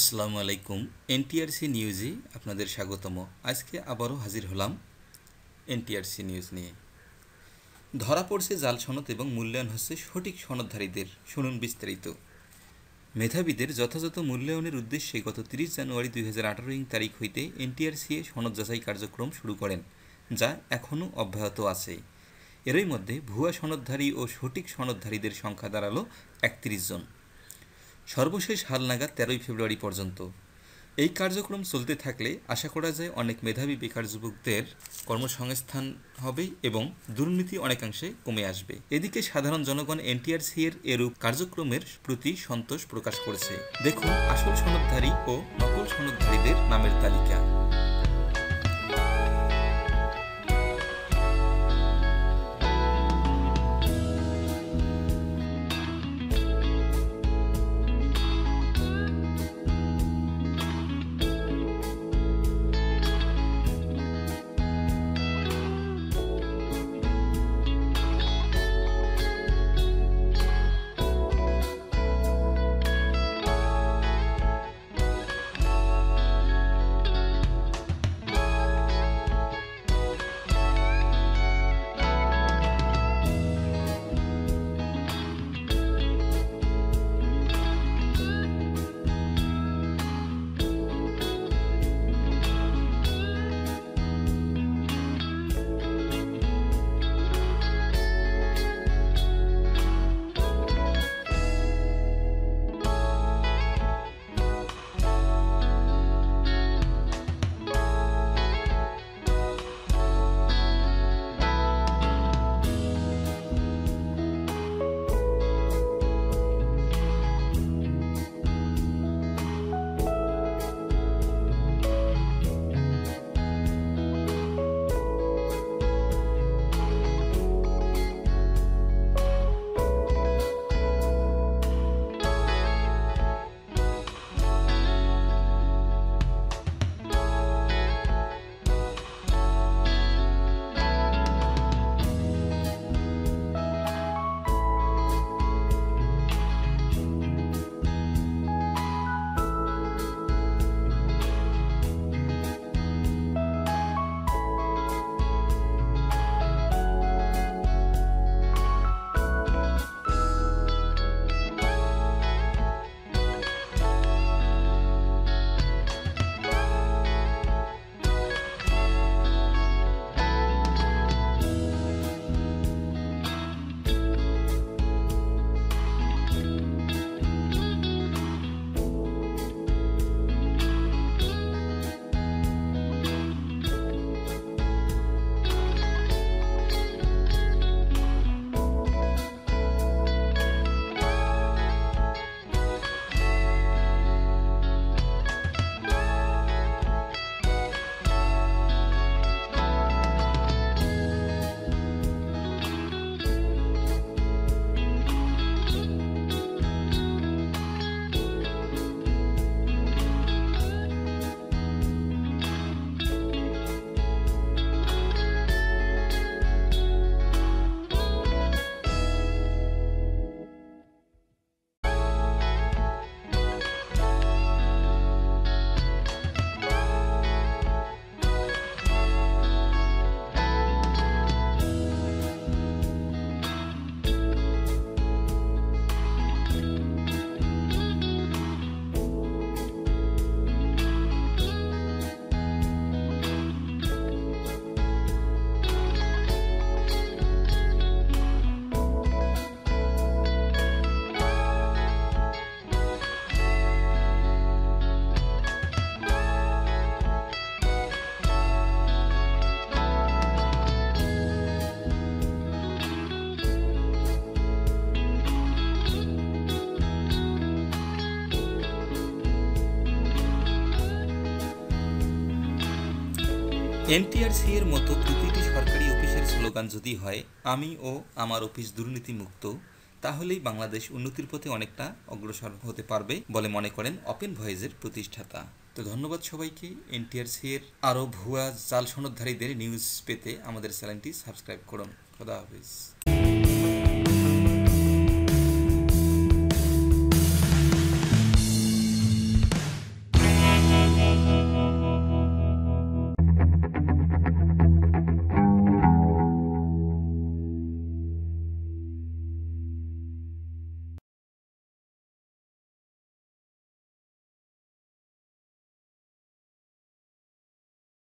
আসসালামু আলাইকুম, এনটিআরসি নিউজে আপনাদের স্বাগতম। আজকে আবারও হাজির হলাম এনটিআরসি নিউজ নিয়ে। ধরা পড়ছে জাল সনদ এবং মূল্যায়ন হচ্ছে সঠিক সনদধারীদের, শুনুন বিস্তারিত। মেধাবীদের যথাযথ মূল্যায়নের উদ্দেশ্যে গত তিরিশ জানুয়ারি দুই হাজার আঠারো ইং তারিখ হইতে এনটিআরসি এ সনদ যাচাই কার্যক্রম শুরু করেন, যা এখনও অব্যাহত আছে। এরই মধ্যে ভুয়া সনদধারী ও সঠিক সনদধারীদের সংখ্যা দাঁড়াল একত্রিশ জন। সর্বশেষ হালনাগাদ তেরোই ফেব্রুয়ারি পর্যন্ত। এই কার্যক্রম চলতে থাকলে আশা করা যায় অনেক মেধাবী বেকার যুবকদের কর্মসংস্থান হবে এবং দুর্নীতি অনেকাংশে কমে আসবে। এদিকে সাধারণ জনগণ এনটিআরসি এর এরূপ কার্যক্রমের প্রতি সন্তোষ প্রকাশ করেছে। দেখুন আসল সনদধারী ও নকল সনদধারীদের নামের তালিকা। এনটিআরসি এর মতো প্রতিটি সরকারি অফিসের স্লোগান যদি হয়, আমি ও আমার অফিস দুর্নীতিমুক্ত, তাহলেই বাংলাদেশ উন্নতির পথে অনেকটা অগ্রসর হতে পারবে বলে মনে করেন ওপেন ভয়েজের প্রতিষ্ঠাতা। তো ধন্যবাদ সবাইকে, এনটিআরসি এর আরও ভুয়া জাল সনদধারীদের নিউজ পেতে আমাদের চ্যানেলটি সাবস্ক্রাইব করুন। খোদা হাফিজ।